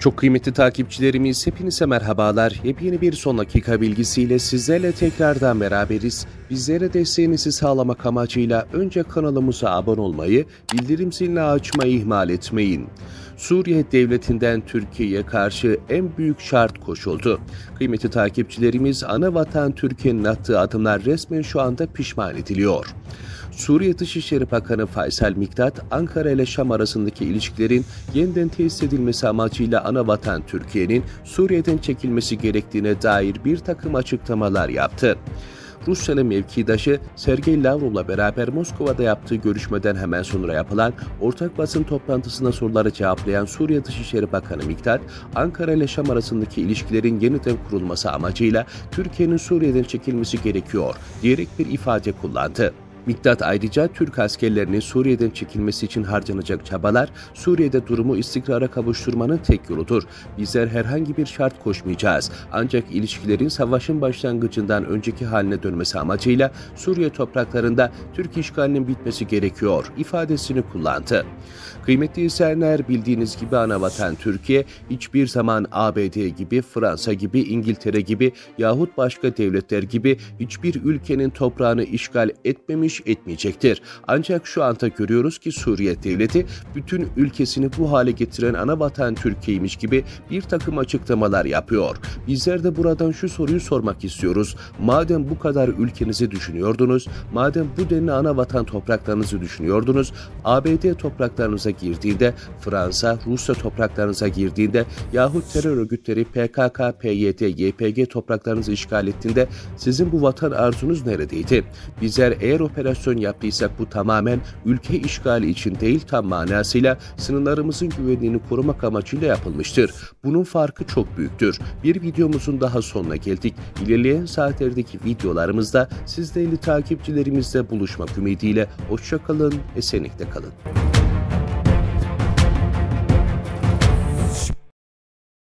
Çok kıymetli takipçilerimiz hepinize merhabalar. Yepyeni bir son dakika bilgisiyle sizlerle tekrardan beraberiz. Bizlere desteğinizi sağlamak amacıyla önce kanalımıza abone olmayı, bildirim zilini açmayı ihmal etmeyin. Suriye devletinden Türkiye'ye karşı en büyük şart koşuldu. Kıymetli takipçilerimiz ana vatan Türkiye'nin attığı adımlar resmen şu anda pişman ediliyor. Suriye Dışişleri Bakanı Faysal Miktat, Ankara ile Şam arasındaki ilişkilerin yeniden tesis edilmesi amacıyla ana vatan Türkiye'nin Suriye'den çekilmesi gerektiğine dair bir takım açıklamalar yaptı. Rusyalı mevkidaşı Sergey Lavrov'la beraber Moskova'da yaptığı görüşmeden hemen sonra yapılan ortak basın toplantısına soruları cevaplayan Suriye Dışişleri Bakanı Miktat, Ankara ile Şam arasındaki ilişkilerin yeniden kurulması amacıyla Türkiye'nin Suriye'den çekilmesi gerekiyor diyerek bir ifade kullandı. Miktat ayrıca Türk askerlerinin Suriye'den çekilmesi için harcanacak çabalar Suriye'de durumu istikrara kavuşturmanın tek yoludur. Bizler herhangi bir şart koşmayacağız. Ancak ilişkilerin savaşın başlangıcından önceki haline dönmesi amacıyla Suriye topraklarında Türk işgalinin bitmesi gerekiyor ifadesini kullandı. Kıymetli izleyenler bildiğiniz gibi anavatan Türkiye hiçbir zaman ABD gibi, Fransa gibi, İngiltere gibi yahut başka devletler gibi hiçbir ülkenin toprağını işgal etmemiş etmeyecektir. Ancak şu anda görüyoruz ki Suriye devleti bütün ülkesini bu hale getiren anavatan Türkiye'ymiş gibi bir takım açıklamalar yapıyor. Bizler de buradan şu soruyu sormak istiyoruz. Madem bu kadar ülkenizi düşünüyordunuz, madem bu denli anavatan topraklarınızı düşünüyordunuz, ABD topraklarınıza girdiğinde, Fransa, Rusya topraklarınıza girdiğinde yahut terör örgütleri PKK, PYD, YPG topraklarınızı işgal ettiğinde sizin bu vatan arzunuz neredeydi? Bizler eğer operasyon yaptıysak bu tamamen ülke işgali için değil tam manasıyla sınırlarımızın güvenliğini korumak amacıyla yapılmıştır. Bunun farkı çok büyüktür. Bir videomuzun daha sonuna geldik. İlerleyen saatlerdeki videolarımızda sizlerle takipçilerimizle buluşmak ümidiyle hoşçakalın, esenlikle kalın.